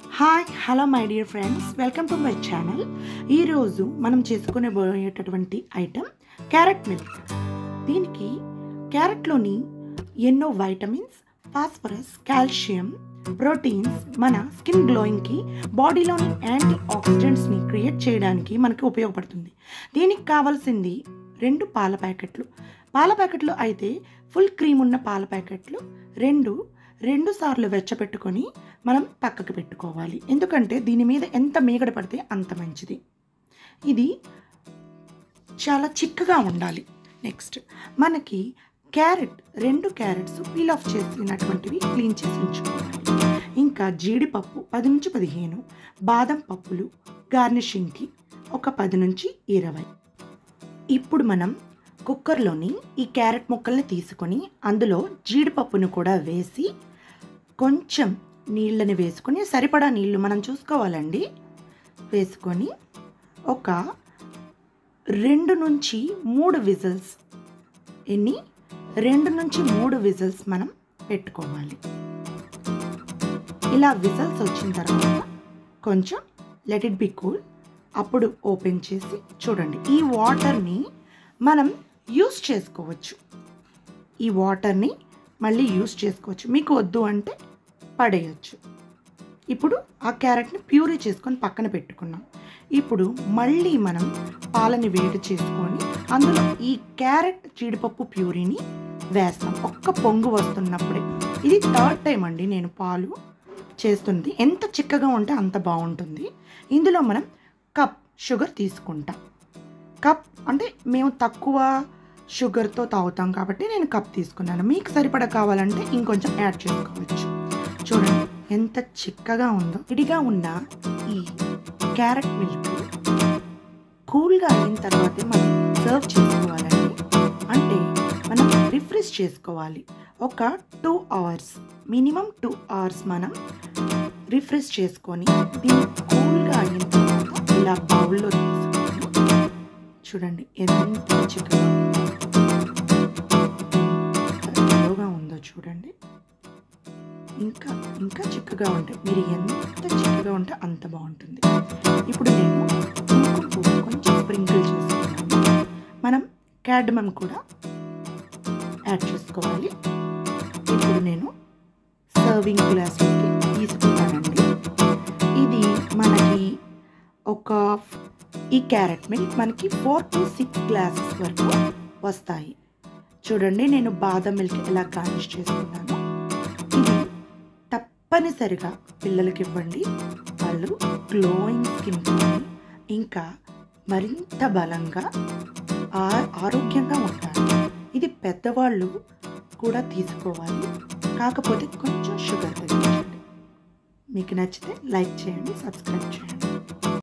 Hi hello my dear friends. Welcome to my channel. ఈరోజు మనం చేసుకునే పోయేటటువంటి ఐటెం క్యారెట్ మిల్క్. దీనికి క్యారెట్లోని ఎన్నో వైటమిన్స్ ఫాస్ఫరస్ కాల్షియం ప్రోటీన్స్ మన స్కిన్ గ్లోయింగ్కి బాడీలోని యాంటీ ఆక్సిడెంట్స్ని క్రియేట్ చేయడానికి మనకి ఉపయోగపడుతుంది. దీనికి కావాల్సింది రెండు పాల ప్యాకెట్లు. పాల ప్యాకెట్లు అయితే ఫుల్ క్రీమ్ ఉన్న పాల ప్యాకెట్లు రెండు రెండు సార్లు వెచ్చపెట్టుకొని మనం పక్కకు పెట్టుకోవాలి. ఎందుకంటే దీని మీద ఎంత మీగడ పడితే అంత మంచిది. ఇది చాలా చిక్కగా ఉండాలి. నెక్స్ట్ మనకి క్యారెట్ రెండు క్యారెట్స్ పీల్ ఆఫ్ చేసినటువంటివి క్లీన్ చేసి ఉంచుకోవాలి. ఇంకా జీడిపప్పు పది నుంచి పదిహేను బాదం పప్పులు గార్నిషింగ్కి ఒక పది నుంచి ఇరవై. ఇప్పుడు మనం కుక్కర్లోని ఈ క్యారెట్ ముక్కల్ని తీసుకొని అందులో జీడిపప్పును కూడా వేసి కొంచెం నీళ్ళని వేసుకొని సరిపడా నీళ్ళు మనం చూసుకోవాలండి. వేసుకొని ఒక రెండు నుంచి మూడు విజిల్స్ ఎన్ని? రెండు నుంచి మూడు విజిల్స్ మనం పెట్టుకోవాలి. ఇలా విజిల్స్ వచ్చిన తర్వాత కొంచెం లెట్ ఇట్ బి కూల్ అప్పుడు ఓపెన్ చేసి చూడండి. ఈ వాటర్ని మనం యూస్ చేసుకోవచ్చు. ఈ వాటర్ని మళ్ళీ యూస్ చేసుకోవచ్చు. మీకు వద్దు అంటే పడేయచ్చు. ఇప్పుడు ఆ క్యారెట్ని ప్యూరీ చేసుకొని పక్కన పెట్టుకున్నాం. ఇప్పుడు మళ్ళీ మనం పాలని వేడి చేసుకొని అందులో ఈ క్యారెట్ జీడిపప్పు ప్యూరీని వేస్తాం. ఒక్క పొంగు వస్తున్నప్పుడే. ఇది థర్డ్ టైం అండి నేను పాలు చేస్తుంది. ఎంత చిక్కగా ఉంటే అంత బాగుంటుంది. ఇందులో మనం కప్ షుగర్ తీసుకుంటాం. కప్ అంటే మేము తక్కువ షుగర్తో తాగుతాం కాబట్టి నేను కప్ తీసుకున్నాను. మీకు సరిపడా కావాలంటే ఇంకొంచెం యాడ్ చేసుకోవచ్చు. చూడండి ఎంత చిక్కగా ఉందో. ఇడిగా ఉన్న ఈ క్యారెట్ మిల్క్ కూల్గా అయిన తర్వాతే మనం సర్వ్ చేసుకోవాలండి. అంటే మనం రిఫ్రెష్ చేసుకోవాలి. ఒక two hours minimum two hours మనం రిఫ్రెష్ చేసుకొని దీన్ని కూల్గా అయిన తర్వాత ఇలా బౌల్లో తీసుకొని చూడండి ఎంత చిక్కగా ఇంకా చిక్కగా ఉంటాయి మీరు ఎంత చిక్కగా ఉంటే అంత బాగుంటుంది. ఇప్పుడు నేను కుంకుమ పువ్వు కొంచెం స్ప్రింకిల్ చేసుకున్నాను మనం క్యాడ్మమ్ కూడా యాడ్ చేసుకోవాలి. ఇప్పుడు నేను సర్వింగ్ గ్లాస్లోకి తీసుకున్నానండి. ఇది మనకి ఒక ఈ క్యారెట్ మిల్క్ మనకి ఫోర్ టు సిక్స్ గ్లాసెస్ వరకు వస్తాయి. చూడండి నేను బాదం మిల్క్ ఎలా గార్నిష్ చేసుకున్నాను. తప్పనిసరిగా పిల్లలకి ఇవ్వండి వాళ్ళు గ్లోయింగ్ స్కిన్ ఇంకా మరింత బలంగా ఆ- ఆరోగ్యంగా ఉంటారు. ఇది పెద్దవాళ్ళు కూడా తీసుకోవాలి. కాకపోతే కొంచెం షుగర్ తగ్గించండి. మీకు నచ్చితే లైక్ చేయండి సబ్స్క్రైబ్ చేయండి.